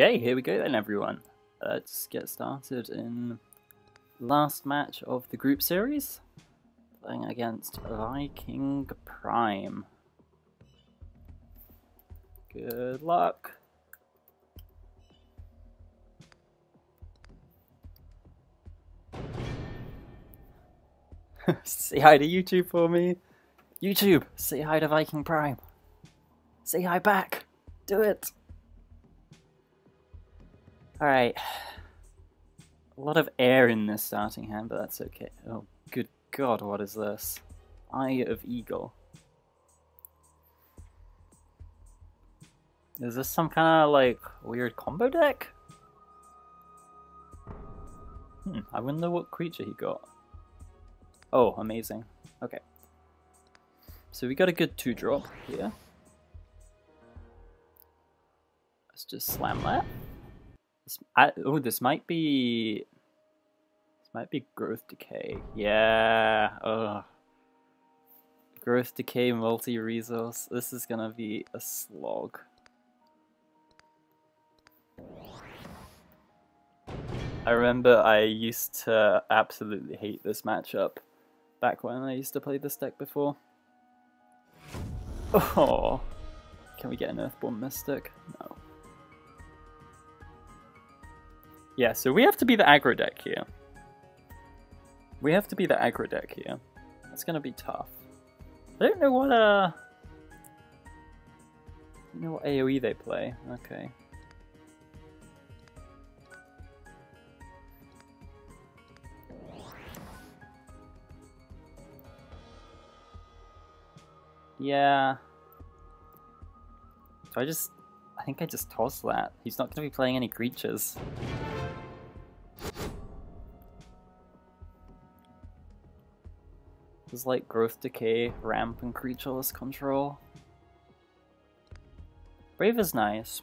Okay, here we go then everyone. Let's get started in last match of the group series. Playing against Viking Prime. Good luck. say hi to YouTube for me. YouTube, say hi to Viking Prime. Say hi back. Do it. Alright. A lot of air in this starting hand, but that's okay. Oh, good god, what is this? Eye of Eagle. Is this some kind of, like, weird combo deck? Hmm, I wonder what creature he got. Oh, amazing. Okay. So we got a good 2-drop here. Let's just slam that. This, I, oh, this might be... This might be Growth Decay. Yeah, ugh. Growth Decay multi-resource. This is gonna be a slog. I remember I used to absolutely hate this matchup back when I used to play this deck before. Oh, can we get an Earthborn Mystic? No. Yeah, so we have to be the aggro deck here. We have to be the aggro deck here. That's gonna be tough. I don't know what uh I don't know what AoE they play. Okay. Yeah. So I just I think I just toss that. He's not gonna be playing any creatures. Like growth decay, ramp, and creatureless control. Brave is nice.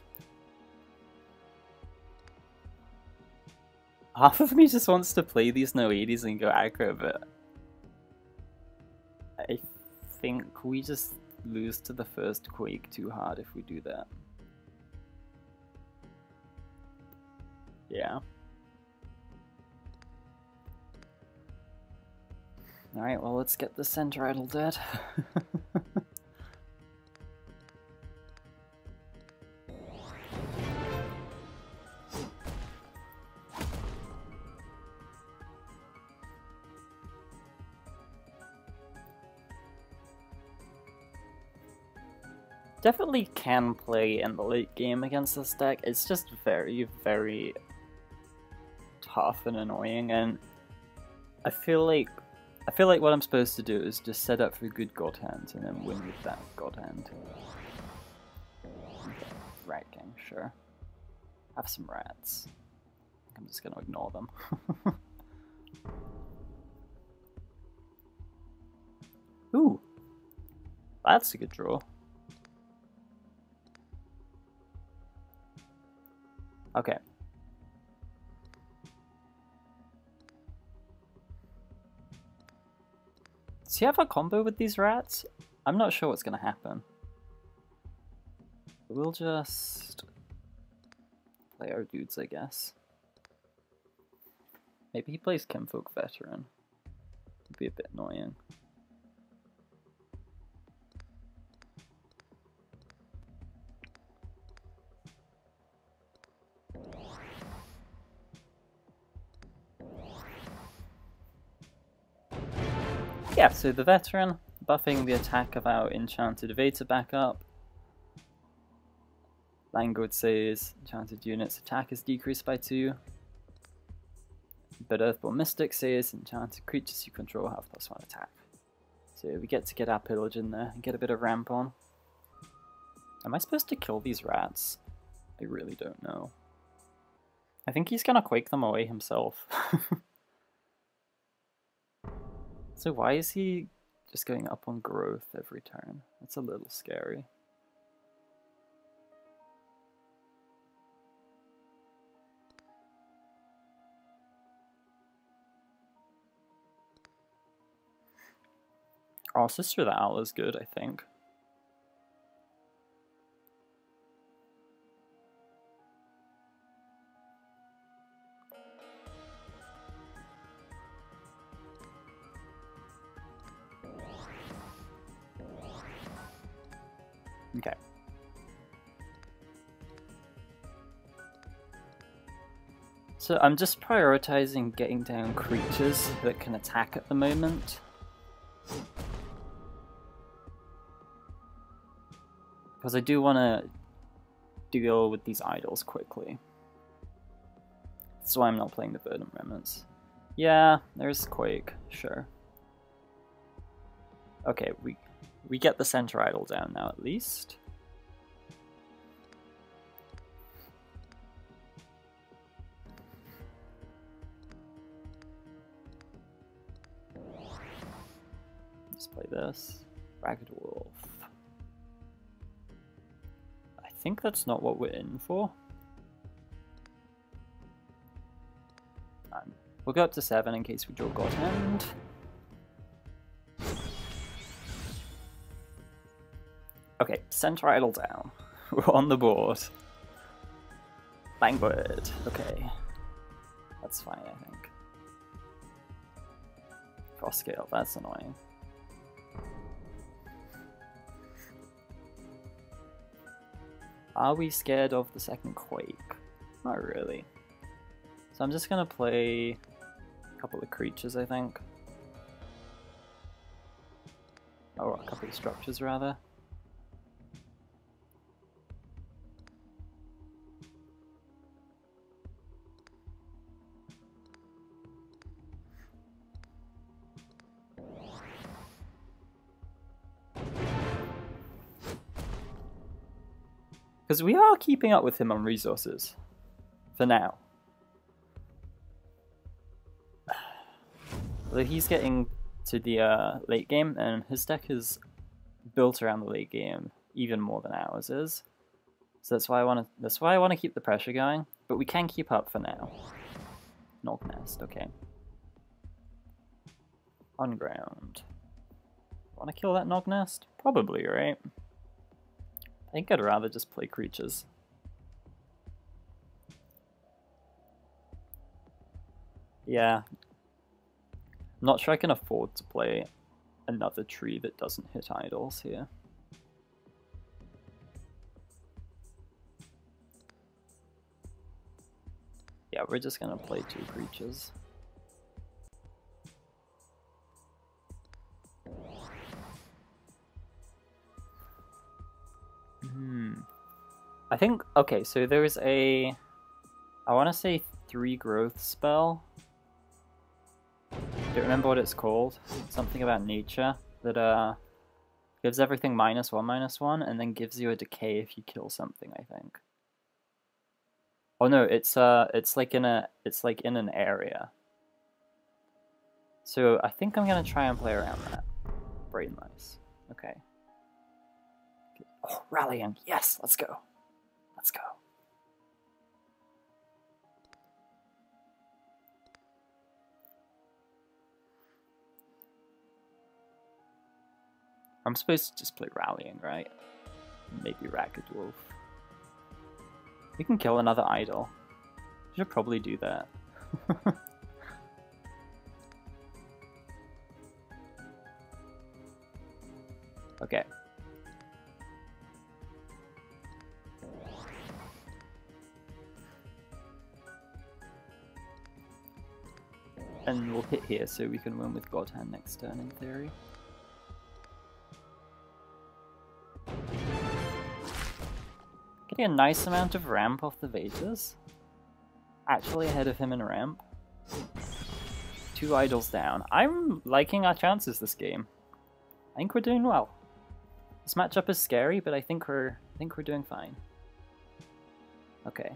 Half of me just wants to play these Noaidis and go aggro, but I think we just lose to the first Quake too hard if we do that. Yeah. Alright, well let's get the center idol dead. Definitely can play in the late game against this deck, it's just very, very tough and annoying and I feel like I feel like what I'm supposed to do is just set up for good god hands and then win with that god hand. Rat gang, sure. Have some rats. I'm just gonna ignore them. Ooh! That's a good draw. Okay, Does he have a combo with these rats? I'm not sure what's going to happen. We'll just play our dudes, I guess. Maybe he plays Kinfolk Veteran. It'd be a bit annoying. Yeah, so the veteran, buffing the attack of our enchanted Vaettr back up. Languid says enchanted units attack is decreased by 2. But Earthborn Mystic says enchanted creatures you control have plus 1 attack. So we get to get our pillage in there and get a bit of ramp on. Am I supposed to kill these rats? I really don't know. I think he's gonna quake them away himself. So why is he just going up on growth every turn? That's a little scary. Oh, Sister the Owl is good, I think. Okay. So I'm just prioritizing getting down creatures that can attack at the moment. Because I do want to deal with these idols quickly. That's why I'm not playing the Verdant Remnants. Yeah, there's Quake, sure. Okay, we we get the center idol down now at least. Let's play this. Ragged Wolf. I think that's not what we're in for. Um, we'll go up to 7 in case we draw God Hand. Okay, center idol down. We're on the board. Languid. Okay. That's fine, I think. Cross scale, that's annoying. Are we scared of the second Quake? Not really. So I'm just gonna play a couple of creatures, I think. Or a couple of structures, rather. Because we are keeping up with him on resources. For now. But he's getting to the uh, late game, and his deck is built around the late game even more than ours is. So that's why I want to. That's why I want to keep the pressure going. But we can keep up for now. Nog Nest, okay. On ground. Want to kill that Nog Nest? Probably, right? I think I'd rather just play creatures. Yeah. I'm not sure I can afford to play another tree that doesn't hit idols here. Yeah, we're just gonna play two creatures. I think, okay, so there's a, I want to say three growth spell. Don't remember what it's called. Something about nature that uh gives everything minus one, minus one, and then gives you a decay if you kill something, I think. Oh no, it's uh it's like in a it's like in an area. So I think I'm gonna try and play around that. Brain lice. Okay. Oh, rallying. Yes, let's go. Let's go. I'm supposed to just play rallying, right? Maybe Ragged Wolf. We can kill another idol. Should probably do that. okay. And we'll hit here so we can win with God Hand next turn in theory. Getting a nice amount of ramp off the Vaettrs. Actually ahead of him in ramp. Two idols down. I'm liking our chances this game. I think we're doing well. This matchup is scary, but I think we're I think we're doing fine. Okay.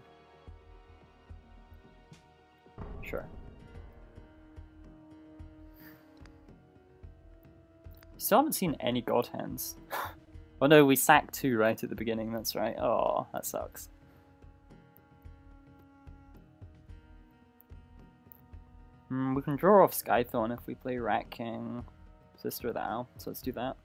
Still haven't seen any god hands. oh no, we sacked two right at the beginning, that's right. Oh, that sucks. Mm, we can draw off Skythorn if we play Rat King, Sister of the Owl, so let's do that.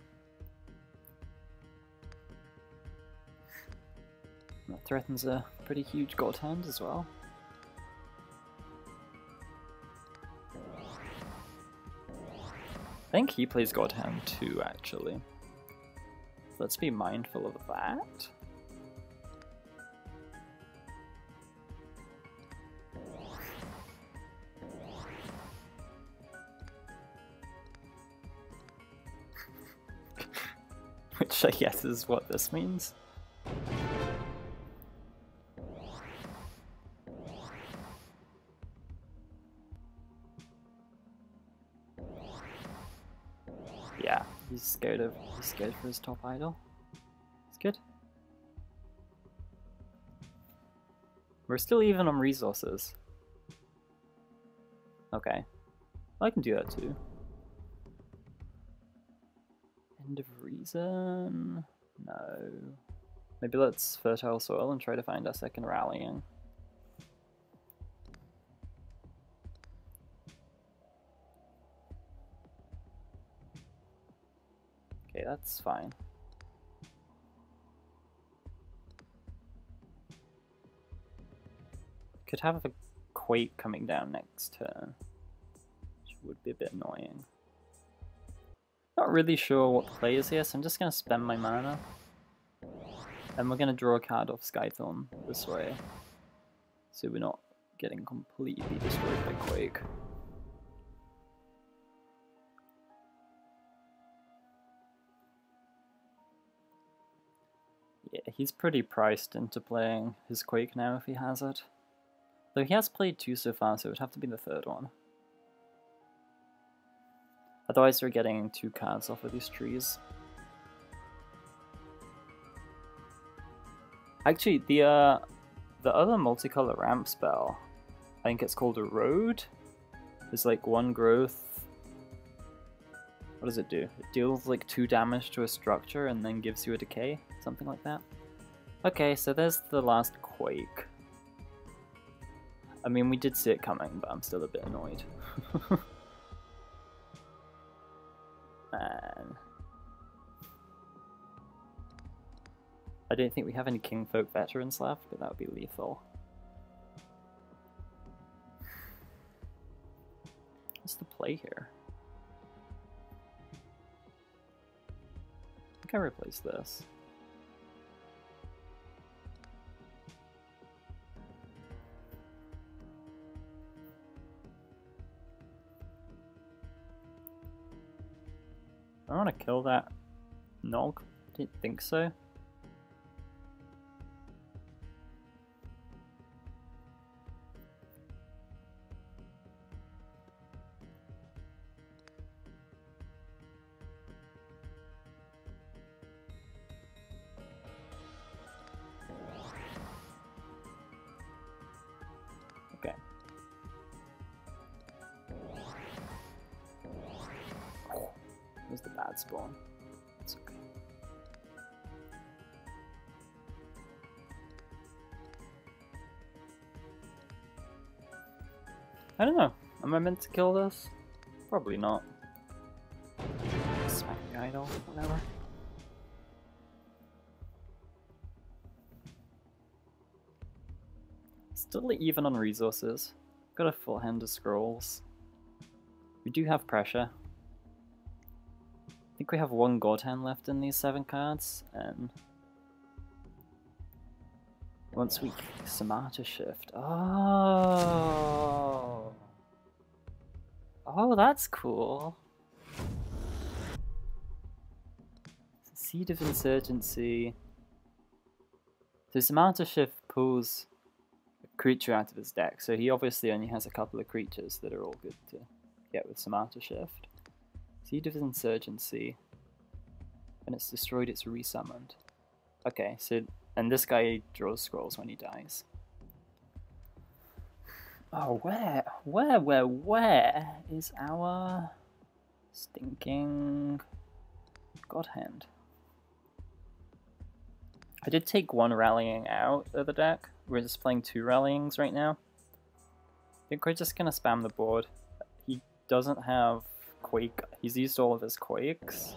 That threatens a pretty huge god hand as well. Think he plays God Hand too, actually. let's be mindful of that. Which I guess is what this means. Scared for his top idol. It's good. We're still even on resources. Okay. I can do that too. End of reason? No. Maybe let's fertile soil and try to find our second rallying. That's fine. Could have a quake coming down next turn, which would be a bit annoying. Not really sure what play is here, so I'm just going to spend my mana. And we're going to draw a card off Skythorn this way. So we're not getting completely destroyed by Quake. He's pretty priced into playing his Quake now if he has it. Though he has played two so far, so it would have to be the third one. Otherwise we're getting two cards off of these trees. Actually, the uh, the other multicolor ramp spell, I think it's called a road, is like one growth. What does it do? It deals like two damage to a structure and then gives you a decay, something like that. Okay, so there's the last quake. I mean, we did see it coming, but I'm still a bit annoyed. Man. I don't think we have any Kinfolk veterans left, but that would be lethal. What's the play here? I think I replace this. I want to kill that Nog. Didn't think so. I don't know. Am I meant to kill this? Probably not. Smack the idol, whatever. Still even on resources. Got a full hand of scrolls. We do have pressure. I think we have one god hand left in these seven cards, and once we Samata shift. Oh, oh, that's cool. Seed of Insurgency. So Samata shift pulls a creature out of his deck, so he obviously only has a couple of creatures that are all good to get with Samata shift. Seed of Insurgency. When it's destroyed, it's resummoned. Okay, so and this guy draws scrolls when he dies. Oh, where, where, where, where is our stinking God Hand? I did take one rallying out of the deck. We're just playing two rallyings right now. I think we're just gonna spam the board. He doesn't have Quake. He's used all of his Quakes.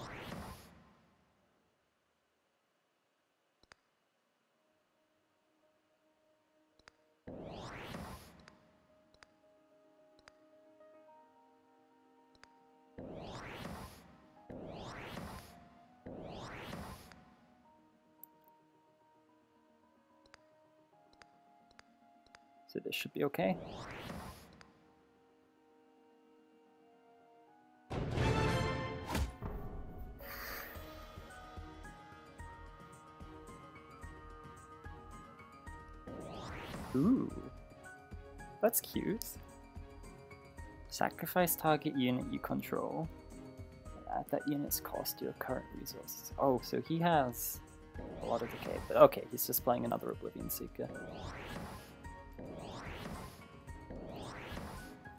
This should be okay. Ooh, that's cute. Sacrifice target unit you control. Add that unit's cost to your current resources. Oh, so he has a lot of decay. But okay, he's just playing another Oblivion Seeker.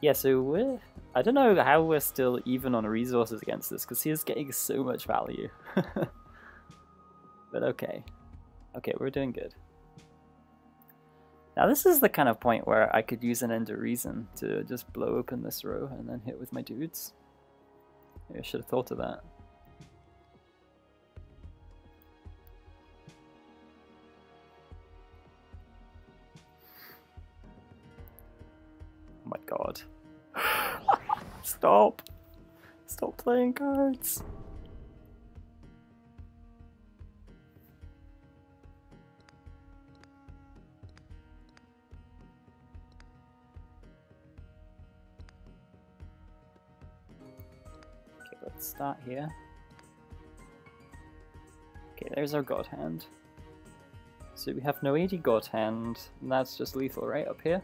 Yeah, so we're... I don't know how we're still even on resources against this, because he is getting so much value. but okay. Okay, we're doing good. Now this is the kind of point where I could use an Ender Reason to just blow open this row and then hit with my dudes. Maybe I should have thought of that. Stop! Stop playing cards! Okay, let's start here. Okay, there's our God Hand. So we have Noaidi God Hand, and that's just lethal, right, up here?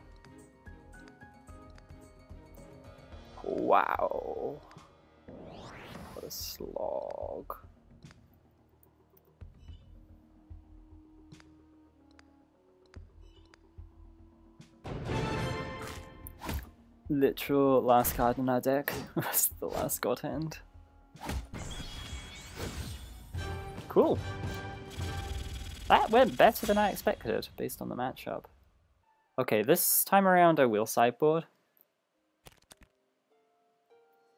Wow. What a slog. Literal last card in our deck was the last god hand. Cool. That went better than I expected based on the matchup. Okay, this time around I will sideboard.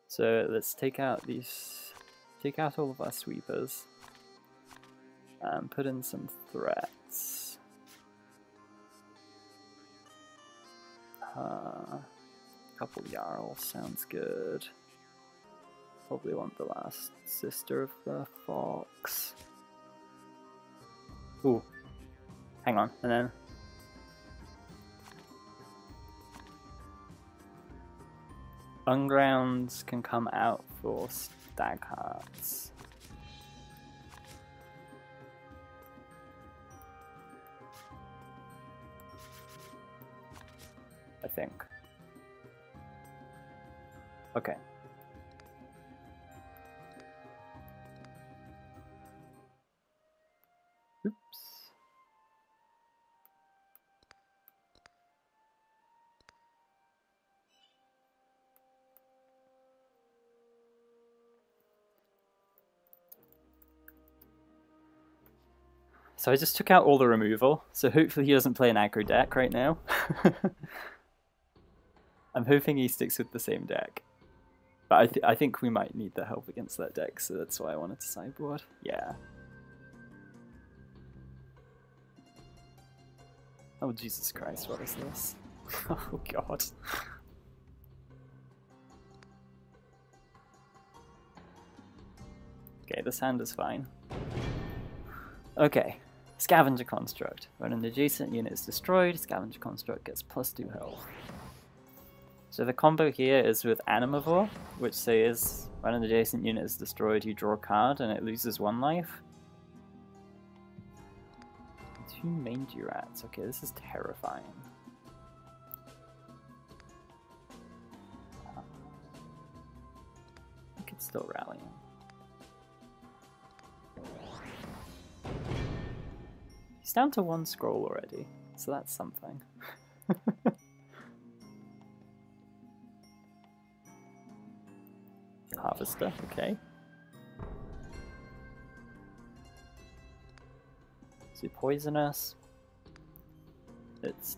So let's take out these, take out all of our sweepers, and put in some threats. Uh, a couple Jarls sounds good. Probably want the last sister of the fox. Ooh, hang on, and then Ungrounds can come out for stag hearts. I think. Okay. So I just took out all the removal, so hopefully he doesn't play an aggro deck right now. I'm hoping he sticks with the same deck. But I, th I think we might need the help against that deck, so that's why I wanted to sideboard. Yeah. Oh Jesus Christ, what is this? oh god. okay, this hand is fine. Okay, Scavenger Construct. When an adjacent unit is destroyed, Scavenger Construct gets plus 2 health. So the combo here is with Animovore, which says when an adjacent unit is destroyed, you draw a card and it loses one life. Two mangy rats. Okay, this is terrifying. I could still rally him. He's down to one scroll already, so that's something. Harvester, okay. So poisonous. It's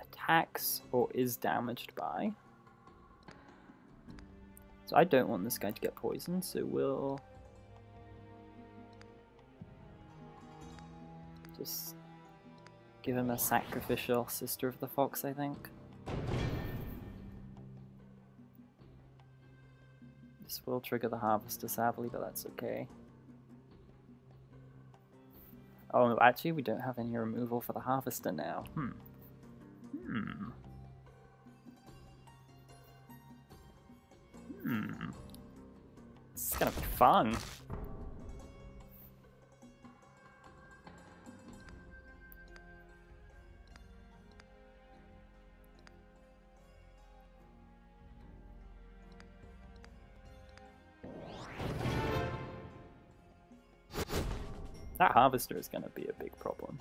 attacks or is damaged by. So I don't want this guy to get poisoned, so we'll just give him a sacrificial sister of the fox, I think. This will trigger the harvester sadly, but that's okay. Oh, actually, we don't have any removal for the harvester now. Hmm. Hmm. Hmm. This is gonna be fun. That harvester is gonna be a big problem.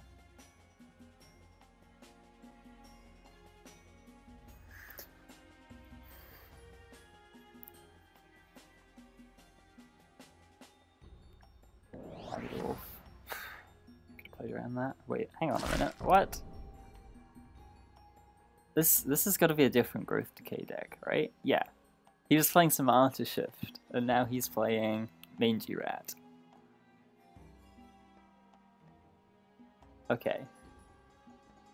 Around that. Wait, hang on a minute. What? This this has got to be a different growth decay deck, right? Yeah. He was playing some Arter Shift, and now he's playing Mangy Rat. Okay.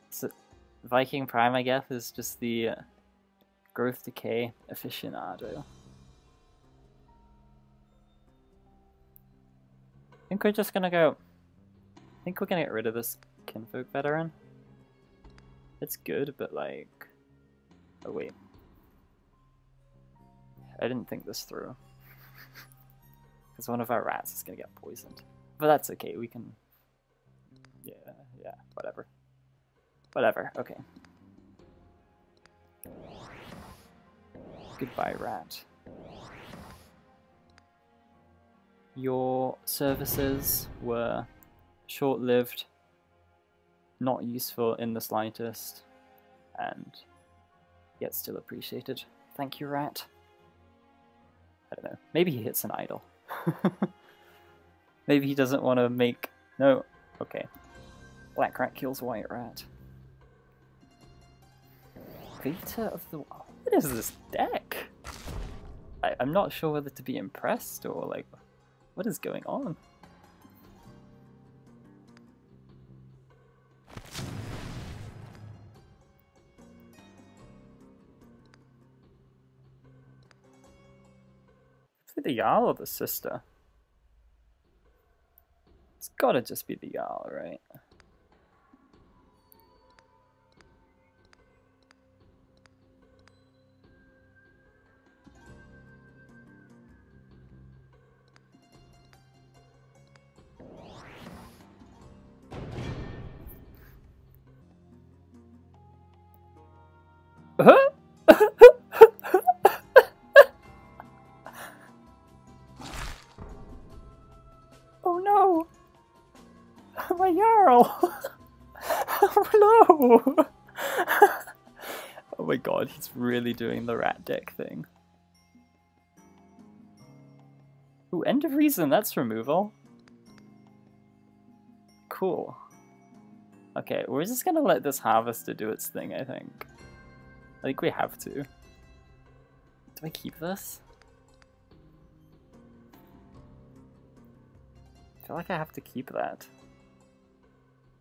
So, Viking Prime, I guess, is just the uh, growth decay aficionado. I think we're just gonna go. I think we're gonna get rid of this Kinfolk veteran. It's good, but like. Oh, wait. I didn't think this through. Because one of our rats is gonna get poisoned. But that's okay, we can. Yeah, yeah, whatever. Whatever, okay. Goodbye, rat. Your services were short lived, not useful in the slightest, and yet still appreciated. Thank you, rat. I don't know. Maybe he hits an idol. Maybe he doesn't want to make. No. Okay. Black rat kills white rat. Vita of the. What is this deck? I, I'm not sure whether to be impressed or like. What is going on? Is it the Jarl or the sister? It's gotta just be the Jarl, right? Doing the rat deck thing. Ooh, End of Reason, that's removal. Cool. Okay, we're just gonna let this harvester do its thing, I think. I think we have to. Do I keep this? I feel like I have to keep that.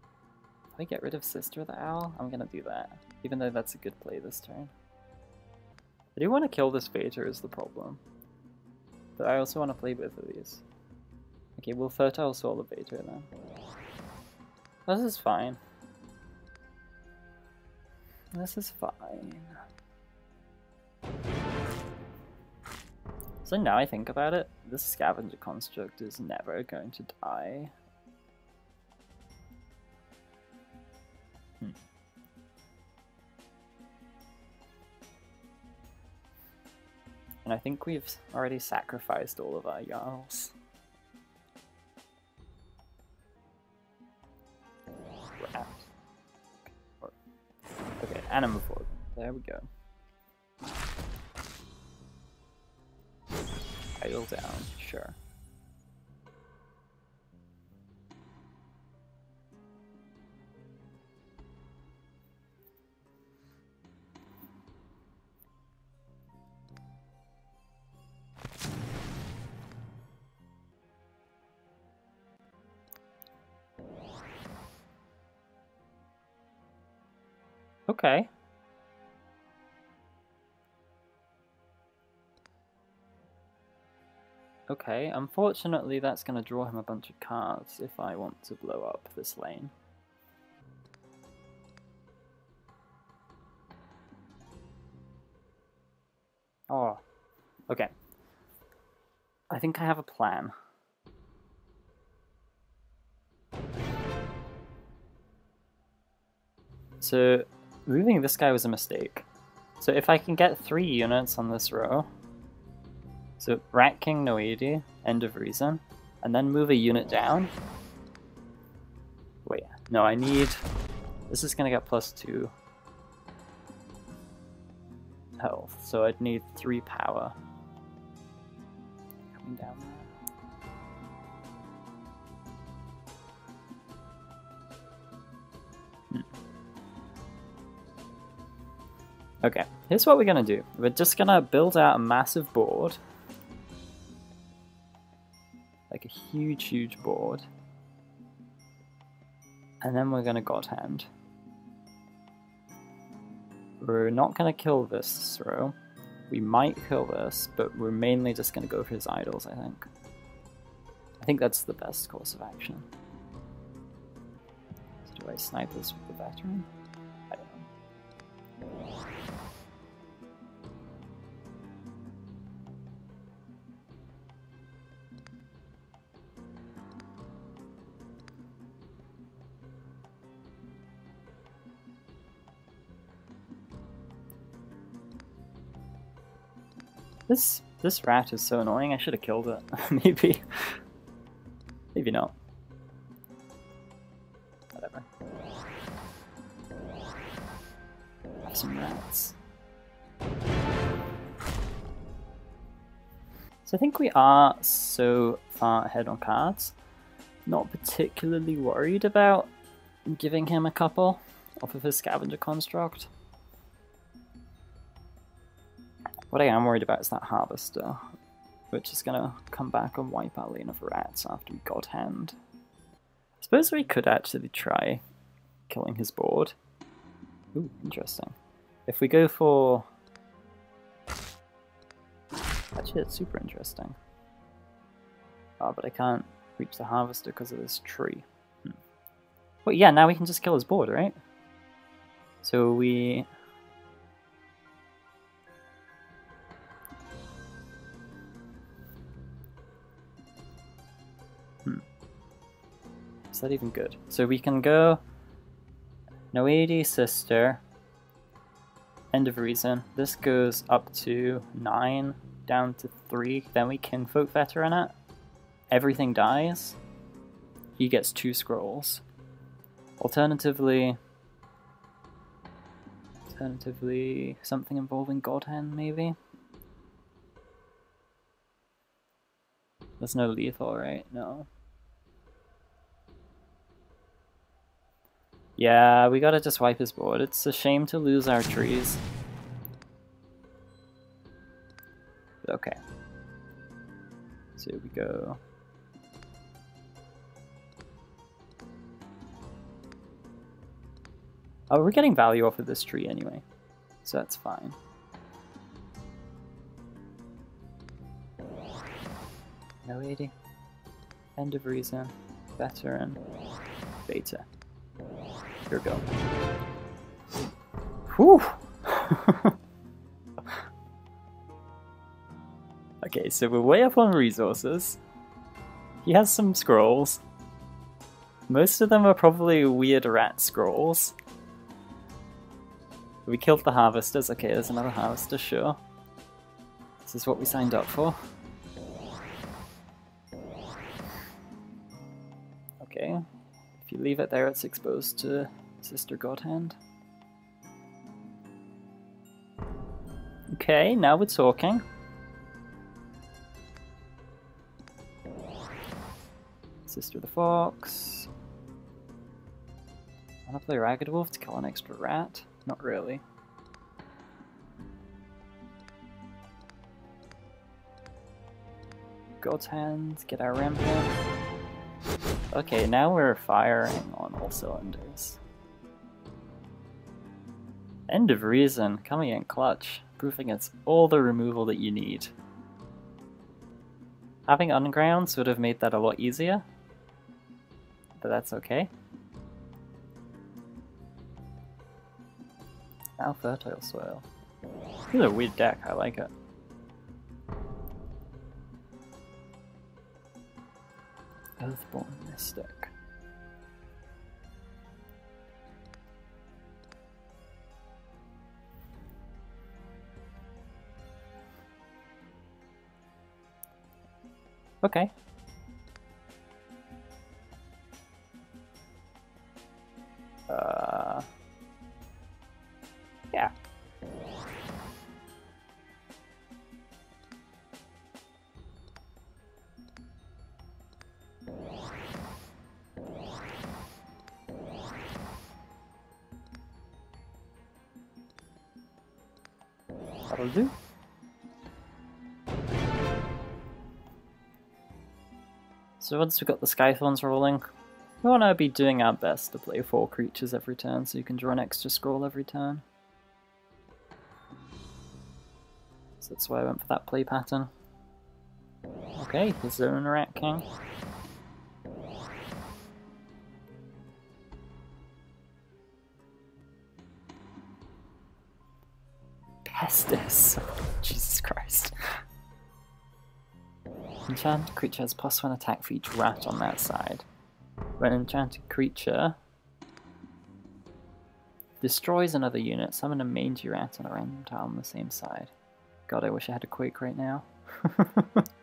Do I get rid of Sister the Owl? I'm gonna do that, even though that's a good play this turn. I do want to kill this Vader is the problem. But I also want to play both of these. Okay, we'll Fertile Soil the Vader then. This is fine. This is fine. So now I think about it, this scavenger construct is never going to die. Hmm. And I think we've already sacrificed all of our Jarls. Rat. Okay, Animovore. There we go. Idol down, sure. Okay. Okay, unfortunately that's going to draw him a bunch of cards if I want to blow up this lane. Oh, okay. I think I have a plan. So, moving this guy was a mistake. So if I can get three units on this row, so Rat King Noaidi, End of Reason, and then move a unit down. Wait, no, I need... This is gonna get plus two health, so I'd need three power. Coming down Okay, here's what we're gonna do. We're just gonna build out a massive board. Like a huge, huge board. And then we're gonna God Hand. We're not going to kill this row. We might kill this, but we're mainly just going to go for his idols, I think. I think that's the best course of action. So do I snipe this with the veteran? I don't know. This this rat is so annoying. I should have killed it. Maybe. Maybe not. Whatever. Have some rats. So I think we are so far ahead on cards. Not particularly worried about giving him a couple off of his scavenger construct. What I am worried about is that Harvester, which is going to come back and wipe our lane of rats after we God Hand. I suppose we could actually try killing his board. Ooh, interesting. If we go for... Actually, it's super interesting. Oh, but I can't reach the Harvester because of this tree. Hmm. Well, yeah, now we can just kill his board, right? So we Is that even good? So we can go Noaidi Sister, End of Reason. This goes up to 9, down to 3. Then we Kinfolk Veteran it. Everything dies. He gets 2 scrolls. Alternatively... Alternatively, something involving God Hand, maybe? There's no lethal, right? No. Yeah, we gotta just wipe his board. It's a shame to lose our trees. okay. So here we go. Oh, we're getting value off of this tree anyway, so that's fine. Noaidi. End of reason. Veteran. Beta. Here we go. Whew! okay, so we're way up on resources. He has some scrolls. Most of them are probably weird rat scrolls. We killed the harvesters. Okay, there's another harvester, sure. This is what we signed up for. If you leave it there, it's exposed to Sister Godhand. Okay, now we're talking. Sister the Fox. Wanna play Ragged Wolf to kill an extra rat? Not really. God's Hand, get our rampant. Okay, now we're firing on all cylinders. End of Reason, coming in clutch, proof against all the removal that you need. Having undergrounds would have made that a lot easier. But that's okay. Now fertile soil. This is a weird deck, I like it. Earthborn Mystic. Okay. Uh, yeah. So once we've got the Skythorns rolling, we want to be doing our best to play four creatures every turn so you can draw an extra scroll every turn. So that's why I went for that play pattern. Okay, the Zone Rat King. Pestis! Enchanted creature has plus one attack for each rat on that side. When an enchanted creature destroys another unit, summon a mangy rat and a random tile on the same side. God, I wish I had a quake right now.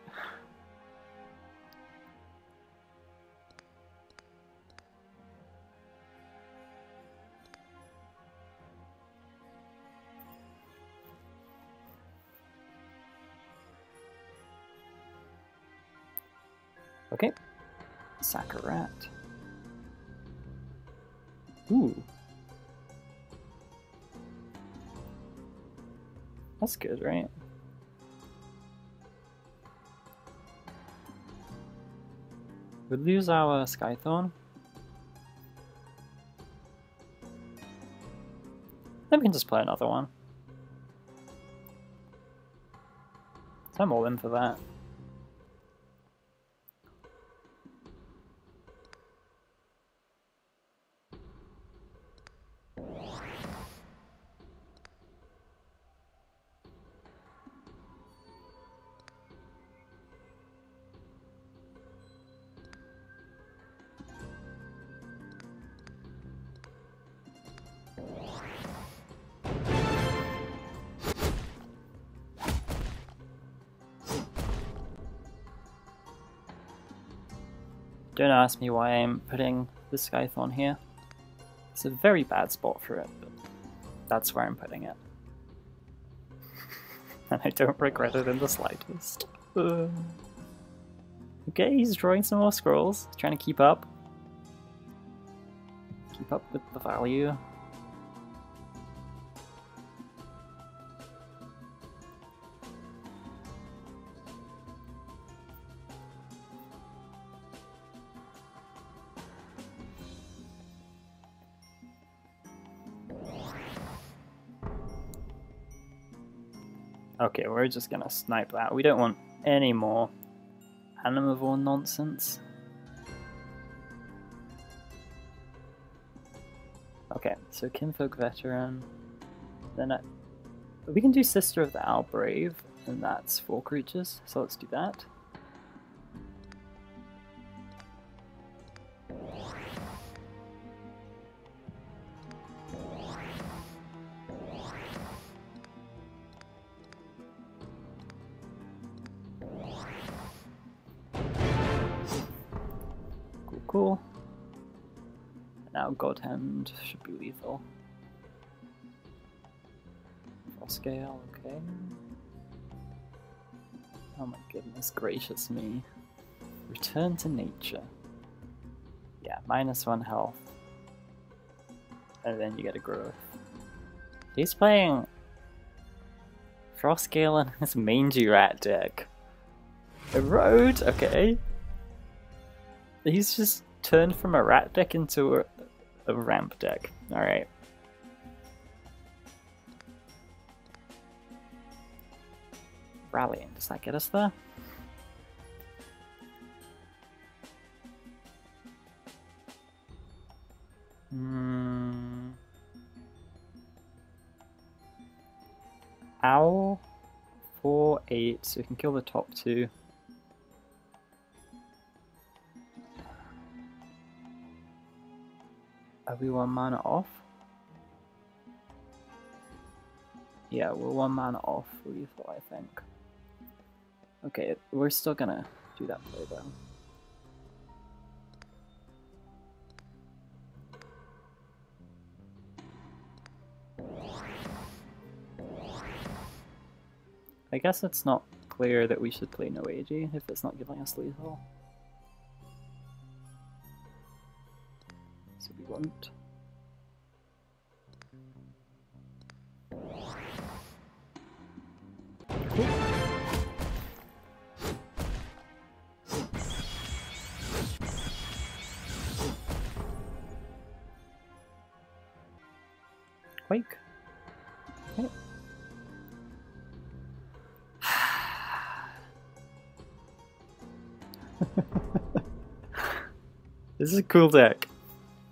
okay. Sack. Ooh. That's good, right? We lose our Skythorn. Then we can just play another one. So I'm all in for that. Don't ask me why I'm putting the Skythorn here. It's a very bad spot for it, but that's where I'm putting it. and I don't regret it in the slightest. Okay, he's drawing some more scrolls, trying to keep up. Keep up with the value. Okay, we're just gonna snipe that. We don't want any more Animovore nonsense. Okay, so Kinfolk Veteran. Then I, we can do Sister of the Owl Brave, and that's four creatures, so let's do that. Cool. Now God Hand should be lethal. Frost Gale, okay. Oh my goodness gracious me. Return to nature. Yeah, minus one health. And then you get a growth. He's playing Frostgale and his mangy rat deck. Road? Okay. He's just turned from a rat deck into a, a ramp deck. Alright. Rallying, does that get us there? Hmm. Owl. Four, eight, so we can kill the top two. Are we one mana off? Yeah, we're one mana off lethal, I think. Okay, we're still gonna do that play though. I guess it's not clear that we should play Noaidi if it's not giving us lethal. So. Quake. Okay. this is a cool deck.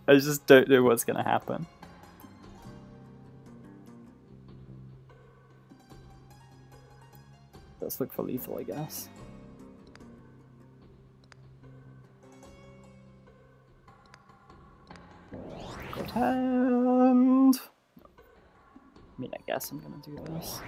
I just don't know what's gonna happen. Let's look for lethal, I guess. Hand! I mean, I guess I'm gonna do this.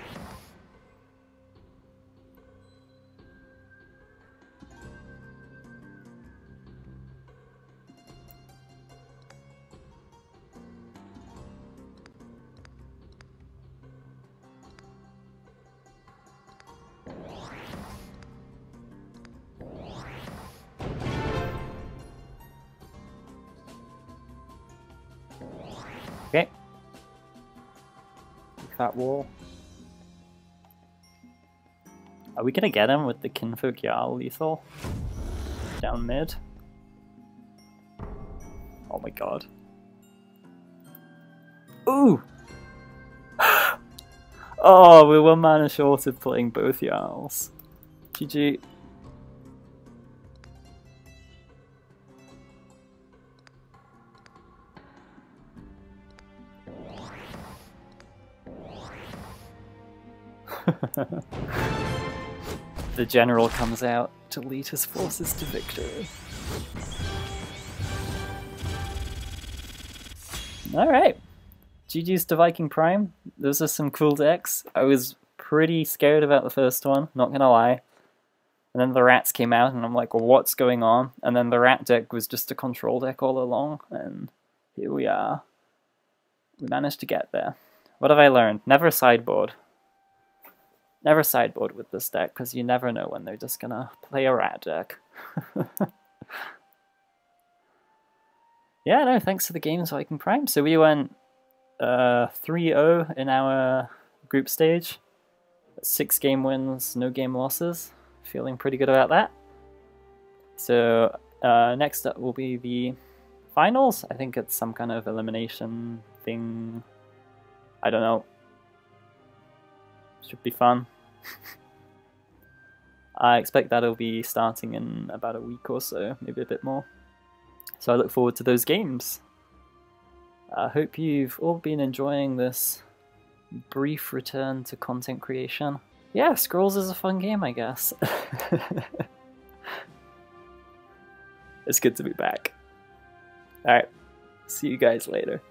That wall. Are we gonna get him with the Kinfolk Jarl lethal? Down mid? Oh my god. Ooh! oh, we're one mana short of playing both Jarls. GG. The general comes out to lead his forces to victory. Alright. GG's to Viking Prime. Those are some cool decks. I was pretty scared about the first one, not gonna lie. And then the rats came out, and I'm like, well, what's going on? And then the rat deck was just a control deck all along, and here we are. We managed to get there. What have I learned? Never sideboard. Never sideboard with this deck, because you never know when they're just gonna play a rat deck. yeah, no, thanks to the games Viking Prime. So we went 3-0 uh, in our group stage. Six game wins, no game losses. Feeling pretty good about that. So uh, next up will be the finals. I think it's some kind of elimination thing. I don't know. Should be fun. I expect that'll be starting in about a week or so, maybe a bit more. So I look forward to those games. I hope you've all been enjoying this brief return to content creation. Yeah, Scrolls is a fun game, I guess. it's good to be back. Alright, see you guys later.